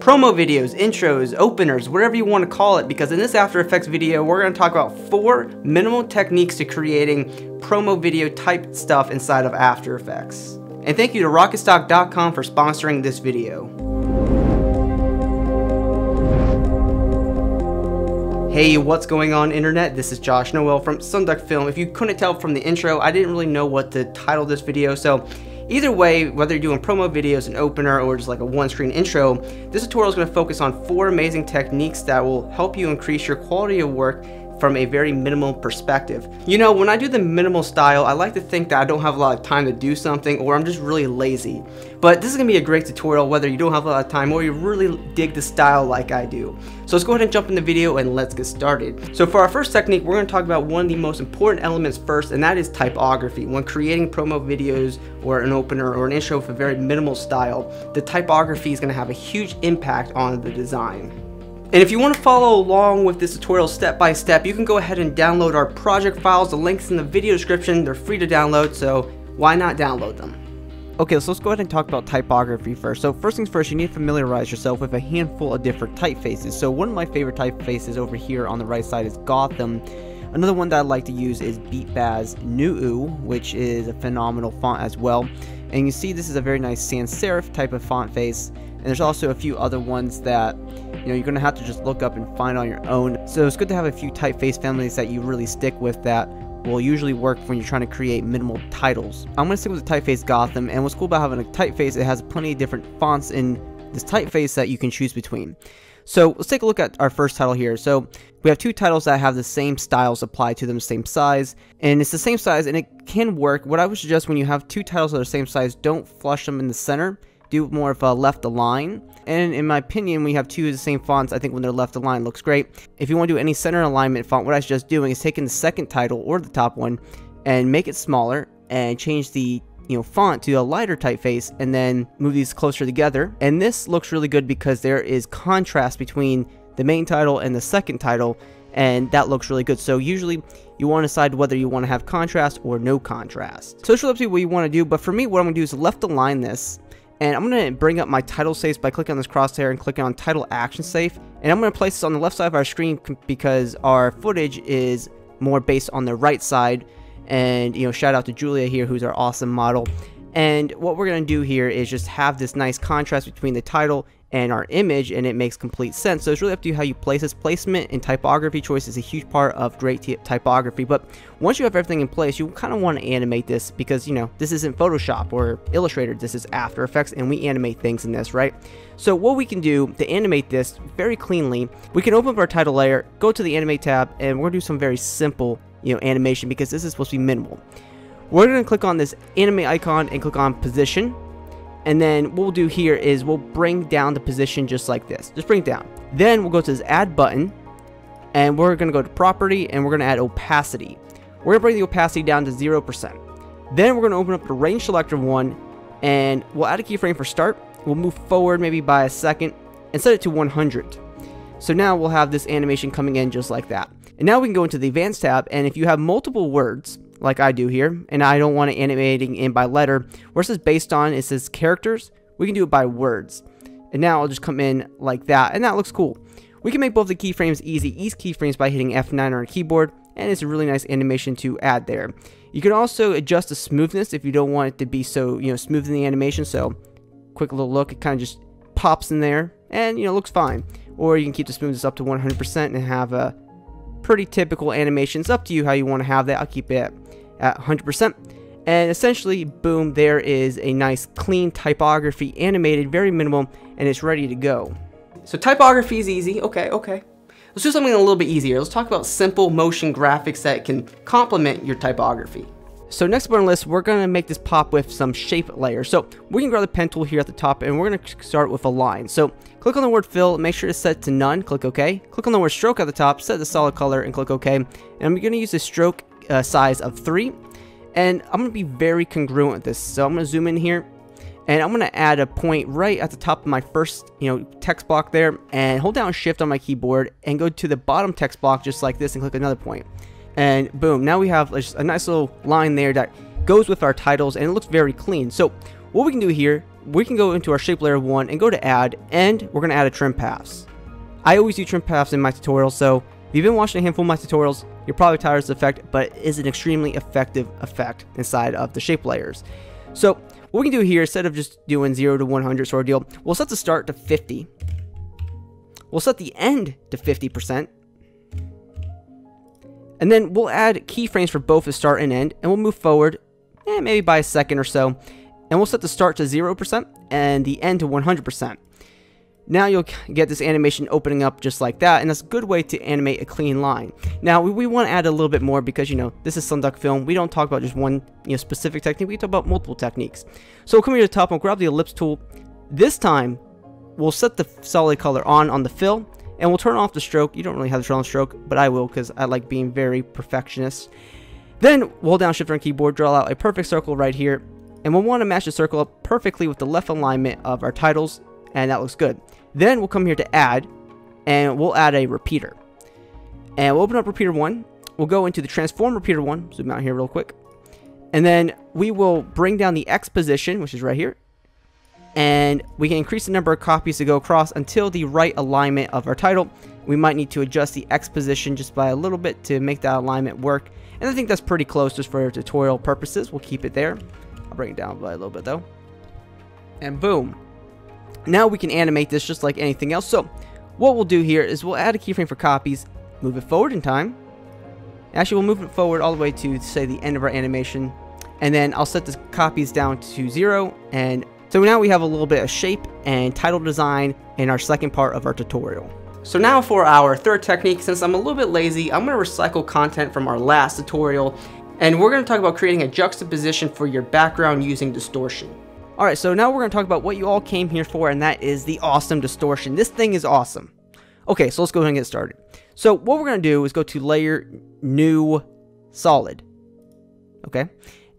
promo videos, intros, openers, whatever you want to call it, because in this After Effects video, we're going to talk about four minimal techniques to creating promo video type stuff inside of After Effects. And thank you to RocketStock.com for sponsoring this video. Hey, what's going on internet? This is Josh Noel from Sonduck Film. If you couldn't tell from the intro, I didn't really know what to title this video, so Either way, whether you're doing promo videos, an opener, or just like a one-screen intro, this tutorial is going to focus on four amazing techniques that will help you increase your quality of work from a very minimal perspective. You know, when I do the minimal style, I like to think that I don't have a lot of time to do something or I'm just really lazy. But this is to be a great tutorial whether you don't have a lot of time or you really dig the style like I do. So let's go ahead and jump in the video and let's get started. So for our first technique, we're going to talk about one of the most important elements first and that is typography. When creating promo videos or an opener or an intro with a very minimal style, the typography is going to have a huge impact on the design. And if you want to follow along with this tutorial step by step, you can go ahead and download our project files. The link's in the video description. They're free to download, so why not download them? Okay, so let's go ahead and talk about typography first. So first things first, you need to familiarize yourself with a handful of different typefaces. So one of my favorite typefaces over here on the right side is Gotham. Another one that I like to use is Bebas Neue, which is a phenomenal font as well. And you see this is a very nice sans serif type of font face. And there's also a few other ones that you know you're gonna have to just look up and find on your own. So it's good to have a few typeface families that you really stick with that will usually work when you're trying to create minimal titles. I'm gonna stick with the typeface Gotham, and what's cool about having a typeface, it has plenty of different fonts in this typeface that you can choose between. So let's take a look at our first title here. So we have two titles that have the same styles applied to them, same size, and it's the same size and it can work. What I would suggest when you have two titles that are the same size, don't flush them in the center do more of a left align. And in my opinion, we have two of the same fonts. I think when they're left aligned looks great. If you want to do any center alignment font, what I was just doing is taking the second title or the top one and make it smaller and change the you know font to a lighter typeface and then move these closer together and this looks really good because there is contrast between the main title and the second title and that looks really good so usually you want to decide whether you want to have contrast or no contrast so really up to you what you want to do but for me what I'm going to do is left align this and I'm going to bring up my title safes by clicking on this crosshair and clicking on title action safe. And I'm going to place this on the left side of our screen because our footage is more based on the right side. And, you know, shout out to Julia here, who's our awesome model. And what we're going to do here is just have this nice contrast between the title and our image and it makes complete sense. So it's really up to you how you place this. Placement and typography choice is a huge part of great typography. But once you have everything in place, you kind of want to animate this because, you know, this isn't Photoshop or Illustrator. This is After Effects and we animate things in this, right? So what we can do to animate this very cleanly, we can open up our title layer, go to the animate tab, and we're going to do some very simple, you know, animation because this is supposed to be minimal. We're going to click on this animate icon and click on position and then what we'll do here is we'll bring down the position just like this. Just bring it down. Then we'll go to this add button and we're going to go to property and we're going to add opacity. We're going to bring the opacity down to 0%. Then we're going to open up the range selector one and we'll add a keyframe for start. We'll move forward maybe by a second and set it to 100. So now we'll have this animation coming in just like that. And now we can go into the advanced tab and if you have multiple words, like I do here, and I don't want it animating in by letter. Where it says based on, it says characters, we can do it by words. And now I'll just come in like that, and that looks cool. We can make both the keyframes easy, ease keyframes by hitting F9 on our keyboard, and it's a really nice animation to add there. You can also adjust the smoothness if you don't want it to be so, you know, smooth in the animation, so quick little look, it kind of just pops in there, and, you know, looks fine. Or you can keep the smoothness up to 100% and have a pretty typical animations. Up to you how you want to have that. I'll keep it at 100%. And essentially, boom, there is a nice clean typography, animated, very minimal, and it's ready to go. So typography is easy, okay, okay. Let's do something a little bit easier. Let's talk about simple motion graphics that can complement your typography. So next on our list, we're going to make this pop with some shape layers. So we can grab the pen tool here at the top and we're going to start with a line. So click on the word fill, make sure it's set to none, click OK. Click on the word stroke at the top, set the solid color and click OK. And I'm going to use a stroke uh, size of 3. And I'm going to be very congruent with this. So I'm going to zoom in here. And I'm going to add a point right at the top of my first, you know, text block there. And hold down shift on my keyboard and go to the bottom text block just like this and click another point. And boom, now we have a nice little line there that goes with our titles and it looks very clean. So what we can do here we can go into our shape layer 1 and go to add, and we're going to add a trim paths. I always do trim paths in my tutorials, so if you've been watching a handful of my tutorials, you're probably tired of this effect, but it is an extremely effective effect inside of the shape layers. So what we can do here, instead of just doing 0 to 100 sort of deal, we'll set the start to 50. We'll set the end to 50%. And then we'll add keyframes for both the start and end, and we'll move forward, eh, maybe by a second or so. And we'll set the start to 0% and the end to 100%. Now you'll get this animation opening up just like that, and that's a good way to animate a clean line. Now, we, we want to add a little bit more because, you know, this is Sonduck Film. We don't talk about just one you know, specific technique, we talk about multiple techniques. So we'll come here to the top and we'll grab the ellipse tool. This time, we'll set the solid color on on the fill, and we'll turn off the stroke. You don't really have to turn on stroke, but I will because I like being very perfectionist. Then, we'll hold down Shift on keyboard, draw out a perfect circle right here, and we'll want to match the circle up perfectly with the left alignment of our titles, and that looks good. Then we'll come here to add, and we'll add a repeater. And we'll open up repeater 1. We'll go into the transform repeater 1, zoom out here real quick. And then we will bring down the X position, which is right here. And we can increase the number of copies to go across until the right alignment of our title. We might need to adjust the X position just by a little bit to make that alignment work. And I think that's pretty close just for tutorial purposes. We'll keep it there. Bring it down by a little bit though. And boom. Now we can animate this just like anything else. So what we'll do here is we'll add a keyframe for copies, move it forward in time. Actually, we'll move it forward all the way to, say, the end of our animation. And then I'll set the copies down to zero. And so now we have a little bit of shape and title design in our second part of our tutorial. So now for our third technique, since I'm a little bit lazy, I'm to recycle content from our last tutorial. And we're going to talk about creating a juxtaposition for your background using distortion. Alright, so now we're going to talk about what you all came here for, and that is the awesome distortion. This thing is awesome. Okay, so let's go ahead and get started. So what we're going to do is go to Layer, New, Solid. Okay?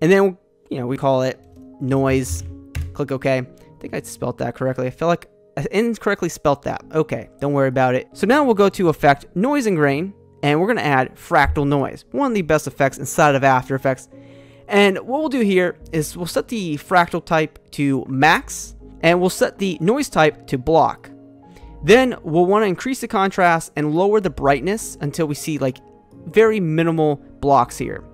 And then, you know, we call it Noise. Click OK. I think I spelled that correctly. I feel like I incorrectly spelt that. Okay, don't worry about it. So now we'll go to Effect, Noise and Grain, and we're going to add Fractal Noise. One of the best effects inside of After Effects. And what we'll do here is we'll set the fractal type to max, and we'll set the noise type to block. Then we'll want to increase the contrast and lower the brightness until we see like very minimal blocks here.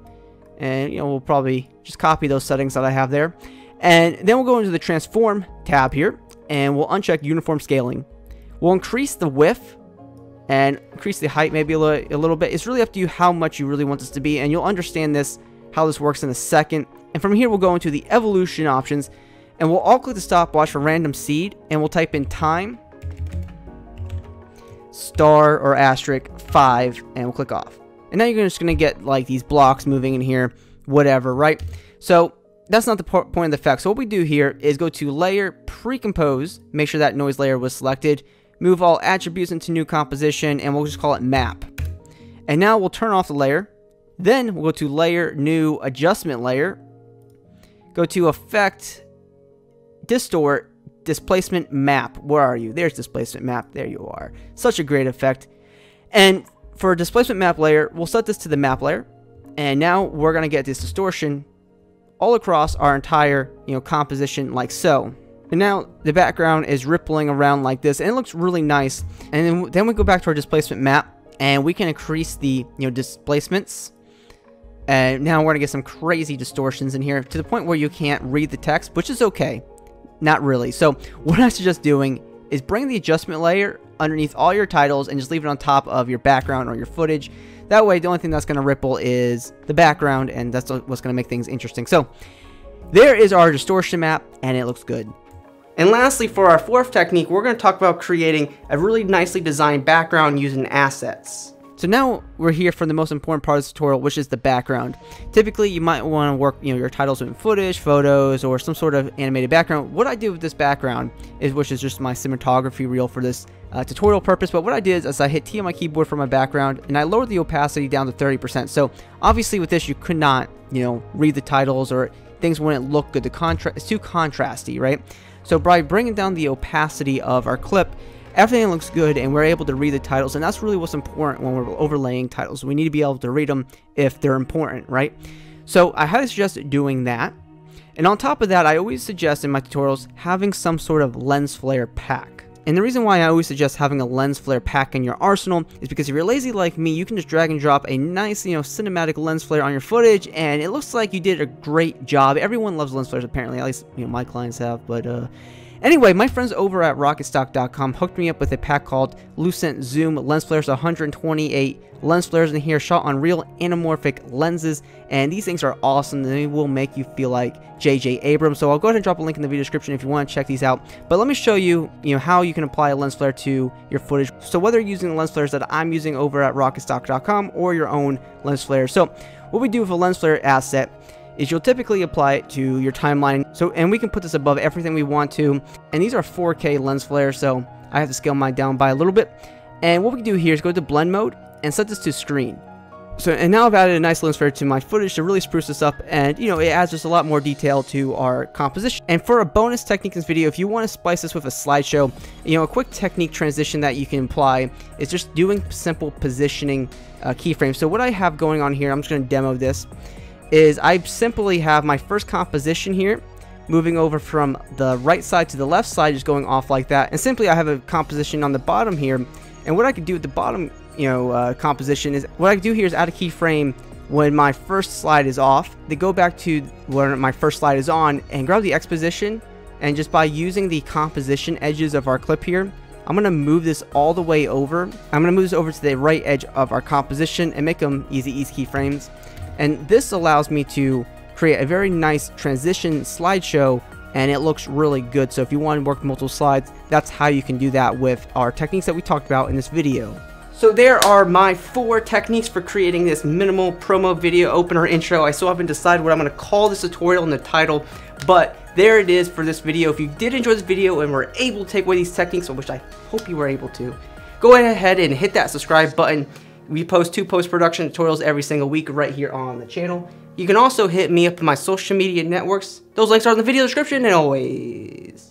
And you know, we'll probably just copy those settings that I have there. And then we'll go into the transform tab here and we'll uncheck uniform scaling. We'll increase the width and increase the height maybe a little, a little bit. It's really up to you how much you really want this to be and you'll understand this how this works in a second. And from here, we'll go into the evolution options and we'll all click the stopwatch for random seed and we'll type in time, star or asterisk 5 and we'll click off. And now you're just going to get like these blocks moving in here, whatever, right? So that's not the point of the effect. So what we do here is go to layer, pre-compose, make sure that noise layer was selected, move all attributes into new composition, and we'll just call it map. And now we'll turn off the layer, then we'll go to layer, new adjustment layer. Go to effect, distort, displacement map. Where are you? There's displacement map. There you are. Such a great effect. And for displacement map layer, we'll set this to the map layer. And now we're going to get this distortion all across our entire, you know, composition like so. And now the background is rippling around like this and it looks really nice. And then, then we go back to our displacement map and we can increase the, you know, displacements and now we're to get some crazy distortions in here to the point where you can't read the text, which is okay. Not really. So what I suggest doing is bring the adjustment layer underneath all your titles and just leave it on top of your background or your footage. That way, the only thing that's going to ripple is the background, and that's what's going to make things interesting. So there is our distortion map, and it looks good. And lastly, for our fourth technique, we're going to talk about creating a really nicely designed background using assets. So now we're here for the most important part of the tutorial, which is the background. Typically, you might want to work, you know, your titles in footage, photos, or some sort of animated background. What I do with this background is, which is just my cinematography reel for this uh, tutorial purpose, but what I did is I hit T on my keyboard for my background, and I lowered the opacity down to 30%. So obviously with this, you could not, you know, read the titles or things wouldn't look good. The contrast, it's too contrasty, right? So by bringing down the opacity of our clip, everything looks good and we're able to read the titles and that's really what's important when we're overlaying titles. We need to be able to read them if they're important right? So i highly suggest doing that. And on top of that, I always suggest in my tutorials having some sort of lens flare pack. And the reason why I always suggest having a lens flare pack in your arsenal is because if you're lazy like me, you can just drag and drop a nice, you know, cinematic lens flare on your footage, and it looks like you did a great job. Everyone loves lens flares apparently, at least, you know, my clients have, but, uh, Anyway, my friends over at RocketStock.com hooked me up with a pack called Lucent Zoom Lens Flares 128 lens flares in here shot on real anamorphic lenses and these things are awesome. They will make you feel like JJ Abrams. So I'll go ahead and drop a link in the video description if you want to check these out. But let me show you you know how you can apply a lens flare to your footage. So whether you're using the lens flares that I'm using over at RocketStock.com or your own lens flare. So what we do with a lens flare asset is you'll typically apply it to your timeline. So, and we can put this above everything we want to. And these are 4K lens flares, so I have to scale mine down by a little bit. And what we can do here is go to blend mode and set this to screen. So, and now I've added a nice lens flare to my footage to really spruce this up, and, you know, it adds just a lot more detail to our composition. And for a bonus technique in this video, if you want to splice this with a slideshow, you know, a quick technique transition that you can apply is just doing simple positioning uh, keyframes. So what I have going on here, I'm just going to demo this, is I simply have my first composition here moving over from the right side to the left side just going off like that. And simply I have a composition on the bottom here. And what I could do at the bottom you know uh, composition is what I can do here is add a keyframe when my first slide is off they go back to where my first slide is on and grab the X position and just by using the composition edges of our clip here I'm going to move this all the way over. I'm going to move this over to the right edge of our composition and make them easy ease keyframes and this allows me to create a very nice transition slideshow and it looks really good. So if you want to work multiple slides, that's how you can do that with our techniques that we talked about in this video. So there are my four techniques for creating this minimal promo video opener intro. I still haven't decided what I'm going to call this tutorial in the title, but there it is for this video. If you did enjoy this video and were able to take away these techniques, which I hope you were able to, go ahead and hit that subscribe button. We post two post-production tutorials every single week right here on the channel. You can also hit me up on my social media networks. Those links are in the video description and always